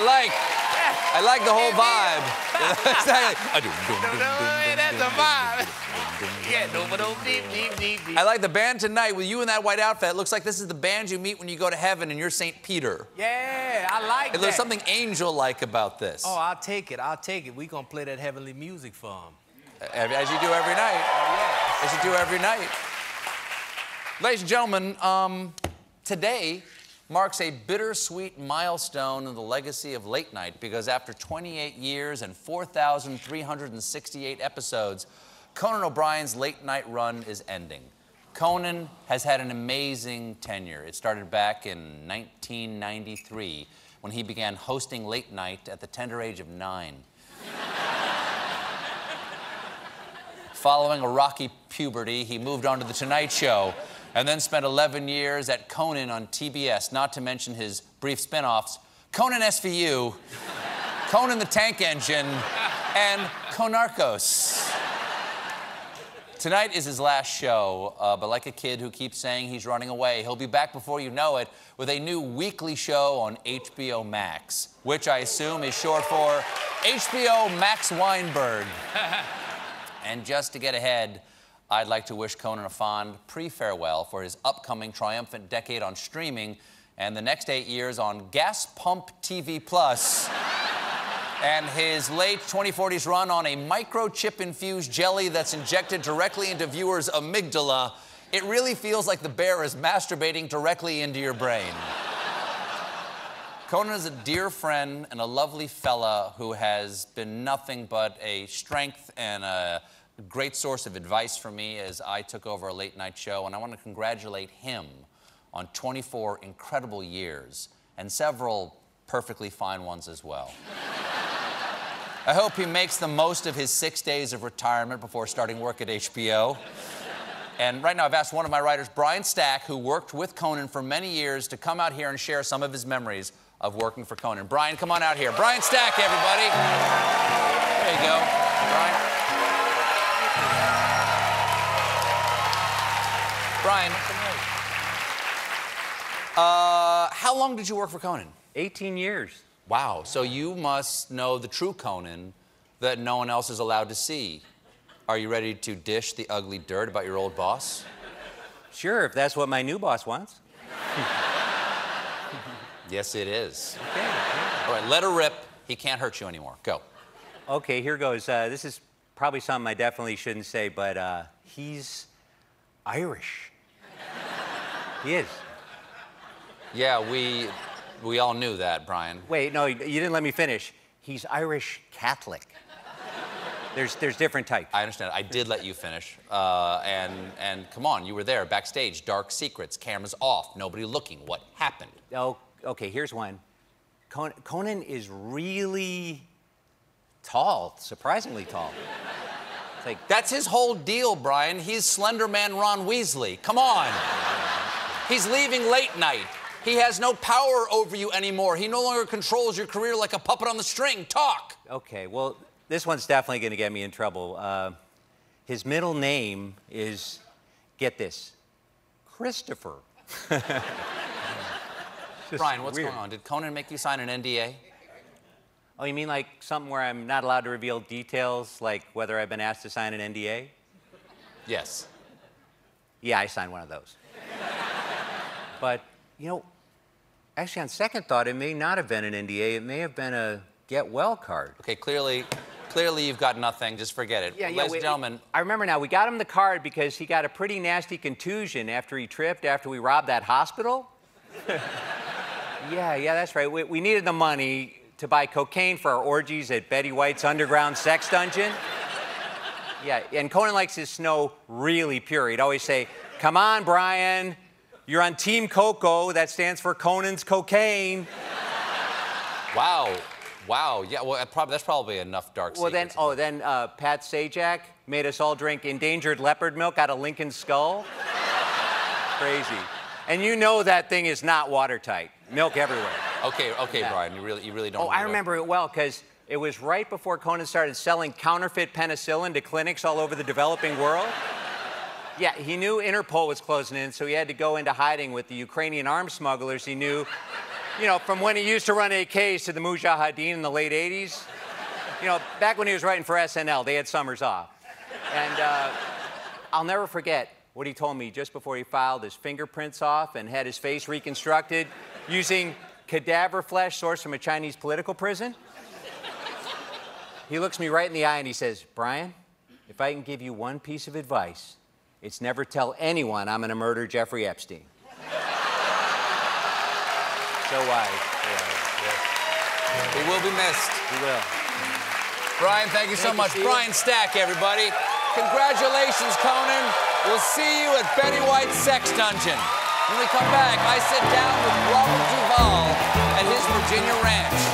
what? I like. I like the whole vibe. exactly. That's a vibe. Yeah, I like the band tonight with you in that white outfit. It looks like this is the band you meet when you go to heaven and you're St. Peter. Yeah, I like And that. there's something angel-like about this. Oh, I'll take it. I'll take it. We gonna play that heavenly music for him. As you do every night. As you do every night. Ladies and gentlemen, um, today marks a bittersweet milestone in the legacy of late night because after 28 years and 4,368 episodes, Conan O'Brien's late night run is ending. Conan has had an amazing tenure. It started back in 1993 when he began hosting late night at the tender age of nine. Following a rocky puberty, he moved on to The Tonight Show and then spent 11 years at Conan on TBS, not to mention his brief spin offs Conan SVU, Conan the Tank Engine, and Conarcos. Tonight is his last show, uh, but like a kid who keeps saying he's running away, he'll be back before you know it with a new weekly show on HBO Max, which I assume is short for HBO Max Weinberg. And just to get ahead, I'd like to wish Conan a fond pre farewell for his upcoming triumphant decade on streaming and the next eight years on Gas Pump TV Plus. and his late 2040s run on a microchip infused jelly that's injected directly into viewers' amygdala. It really feels like the bear is masturbating directly into your brain. Conan is a dear friend and a lovely fella who has been nothing but a strength and a great source of advice for me as I took over a late night show. And I want to congratulate him on 24 incredible years and several perfectly fine ones as well. I hope he makes the most of his six days of retirement before starting work at HBO. And right now, I've asked one of my writers, Brian Stack, who worked with Conan for many years, to come out here and share some of his memories of working for Conan. Brian, come on out here. Brian Stack, everybody. There you go. Brian. Brian. Uh, how long did you work for Conan? 18 years. Wow. So you must know the true Conan that no one else is allowed to see. Are you ready to dish the ugly dirt about your old boss? Sure, if that's what my new boss wants. Yes, it is. Okay. All right, let her rip. He can't hurt you anymore. Go. Okay, here goes. Uh, this is probably something I definitely shouldn't say, but uh, he's Irish. He is. Yeah, we we all knew that, Brian. Wait, no, you didn't let me finish. He's Irish Catholic. There's, there's different types. I understand. I did let you finish. Uh, and and come on, you were there backstage. Dark secrets, cameras off, nobody looking. What happened? Oh, okay, here's one. Conan, Conan is really tall, surprisingly tall. It's like, That's his whole deal, Brian. He's Slender Man Ron Weasley. Come on. He's leaving late night. He has no power over you anymore. He no longer controls your career like a puppet on the string. Talk. Okay, well, this one's definitely going to get me in trouble. Uh, his middle name is, get this, Christopher. Brian, what's weird. going on? Did Conan make you sign an NDA? Oh, you mean like something where I'm not allowed to reveal details, like whether I've been asked to sign an NDA? Yes. Yeah, I signed one of those. But, you know, actually, on second thought, it may not have been an NDA. It may have been a get well card. Okay, clearly, clearly you've got nothing. Just forget it. Ladies and gentlemen, I remember now. We got him the card because he got a pretty nasty contusion after he tripped after we robbed that hospital. yeah, yeah, that's right. We, we needed the money to buy cocaine for our orgies at Betty White's underground sex dungeon. Yeah, and Conan likes his snow really pure. He'd always say, Come on, Brian, you're on Team Coco. That stands for Conan's cocaine. wow. Wow. Yeah, well, that that's probably enough dark Well, then, oh, then uh, Pat Sajak made us all drink endangered leopard milk out of Lincoln's skull. Crazy. And you know that thing is not watertight. Milk everywhere. Okay, okay, Yeah. Brian, you really, you really don't. Oh, I remember it well because it was right before Conan started selling counterfeit penicillin to clinics all over the developing world. Yeah, he knew Interpol was closing in, so he had to go into hiding with the Ukrainian arms smugglers he knew You know, from when he used to run AKs to the Mujahideen in the late 80s. You know, back when he was writing for SNL, they had summers off. And uh, I'll never forget what he told me just before he filed his fingerprints off and had his face reconstructed using cadaver flesh sourced from a Chinese political prison. He looks me right in the eye and he says, Brian, if I can give you one piece of advice, it's never tell anyone I'm going to murder Jeffrey Epstein. so wise. He will be missed. He will. Brian, thank you so much. Brian Stack, everybody. Congratulations, Conan. We'll see you at Betty White's Sex Dungeon. When we come back, I sit down with Robert Duvall at his Virginia ranch.